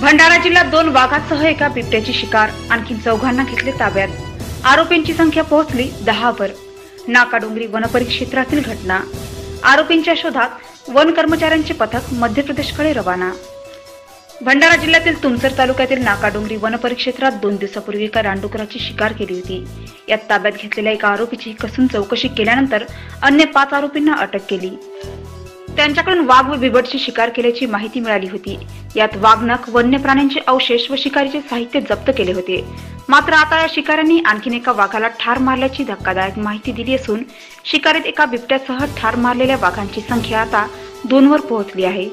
भंडारा जिल्ह्यात दोन वाघासह एका बिबट्याची शिकार. आणखी चौघांना घेतले ताब्यात. आरोपींची संख्या पोहोचली दहावर. नाकाडोंगरी वनपरिक्षेत्रातील घटना. आरोपींच्या शोधात वन कर्मचाऱ्यांचे पथक मध्य प्रदेशकडे रवाना. भंडारा जिल्ह्यातील तुमसर तालुक्यातील नाकाडोंगरी वनपरिक्षेत्रात दोन दिवसापूर्वी एका रानडुकराची शिकार केली होती. यात ताब्यात घेतलेल्या एका आरोपीची कसून चौकशी केल्यानंतर अन्य पाच आरोपींना अटक केली. त्यांच्याकडून वाघ व बिबटची शिकार केल्याची माहिती मिळाली होती. यात वाघनख वन्य प्राण्यांचे अवशेष व शिकारीचे साहित्य जप्त केले होते. मात्र आता या शिकाऱ्यांनी आणखीन एका वाघाला ठार मारल्याची धक्कादायक माहिती दिली असून शिकारीत एका बिबट्यासह ठार मारलेल्या वाघांची संख्या आता दोनवर पोहोचली आहे.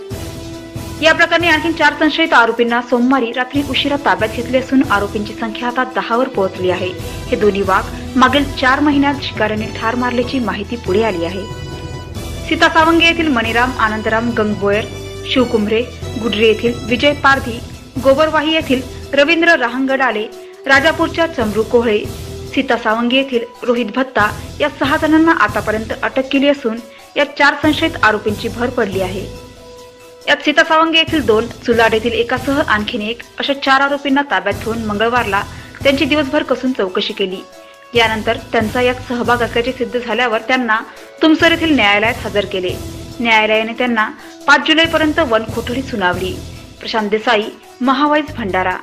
या प्रकरणी आणखी चार संशयित आरोपींना सोमवारी रात्री उशिरा ताब्यात घेतले असून आरोपींची संख्या आता दहावर पोहोचली आहे. हे दोन्ही वाघ मागील चार महिन्यात शिकाऱ्यांनी ठार मारल्याची माहिती पुढे आली आहे. सीता सावंगे येथील मणिराम आनंदराम गंगबोयर शिवकुंभरे गुडरे येथील विजय पारधी गोबरवाही येथील रवींद्र रहांगडाले राजापूरच्या चमरू कोहळे सीता सावंगी येथील रोहित भत्ता या सहा जणांना आतापर्यंत अटक केली असून यात चार संशयित आरोपींची भर पडली आहे. यात सीता सावंगे येथील दोन चुलाड येथील एकासह आणखीन एक अशा चार आरोपींना ताब्यात घेऊन मंगळवारला त्यांची दिवसभर कसून चौकशी केली. यानंतर त्यांचा यात सहभाग असल्याचे सिद्ध झाल्यावर त्यांना तुमसर येथील न्यायालयात हजर केले. न्यायालयाने त्यांना पाच जुलैपर्यंत वन कोठडी सुनावली. प्रशांत देसाई महावाईज भंडारा.